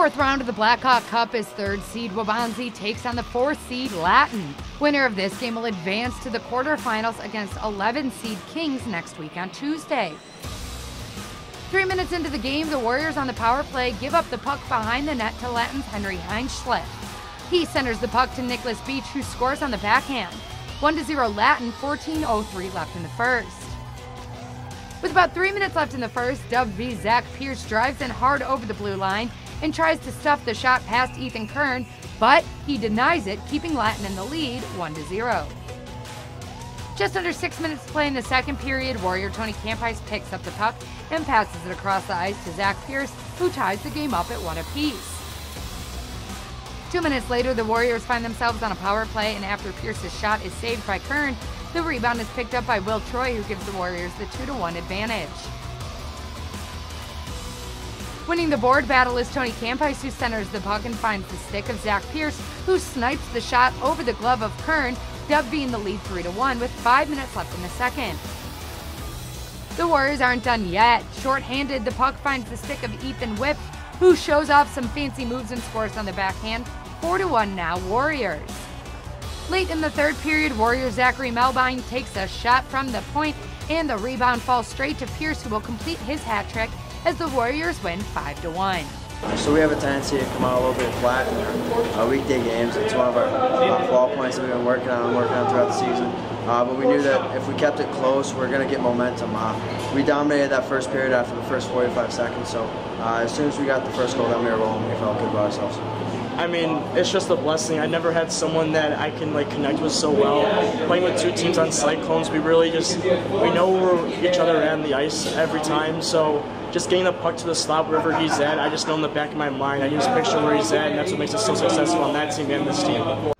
fourth round of the Blackhawk Cup is third seed Waubonsee takes on the fourth seed Latin. Winner of this game will advance to the quarterfinals against 11 seed Kings next week on Tuesday. Three minutes into the game, the Warriors on the power play give up the puck behind the net to Latin's Henry Hinchsliff. He centers the puck to Nicholas Beach, who scores on the backhand. 1 0 Latin, 14.03 left in the first. With about three minutes left in the first, Dub v Zach Pearce drives in hard over the blue line and tries to stuff the shot past Ethan Kern, but he denies it, keeping Latin in the lead 1 0. Just under six minutes to play in the second period, Warrior Tony Campise picks up the puck and passes it across the ice to Zach Pearce, who ties the game up at one apiece. Two minutes later, the Warriors find themselves on a power play, and after Pearce's shot is saved by Kern, the rebound is picked up by Will Troy, who gives the Warriors the 2 1 advantage. Winning the board battle is Tony Campise, who centers the puck and finds the stick of Zach Pearce, who snipes the shot over the glove of Kern, Dub being the lead 3 to 1 with five minutes left in the second. The Warriors aren't done yet. Short-handed, the puck finds the stick of Ethan Whip, who shows off some fancy moves and scores on the backhand. 4 to 1 now, Warriors. Late in the third period, Warrior Zachary Melbine takes a shot from the point, and the rebound falls straight to Pearce, who will complete his hat trick as the Warriors win 5 to 1. So we have a tendency to come out a little bit flat in our weekday games. It's one of our uh, flaw points that we've been working on, working on throughout the season. Uh, but we knew that if we kept it close, we are going to get momentum. Uh, we dominated that first period after the first 45 seconds. So uh, as soon as we got the first goal, then we were rolling. We felt good about ourselves. I mean, it's just a blessing. I never had someone that I can like connect with so well. Playing with two teams on Cyclones, we really just we know where each other on the ice every time. So just getting the puck to the slot wherever he's at, I just know in the back of my mind. I just picture where he's at, and that's what makes us so successful on that team and this team.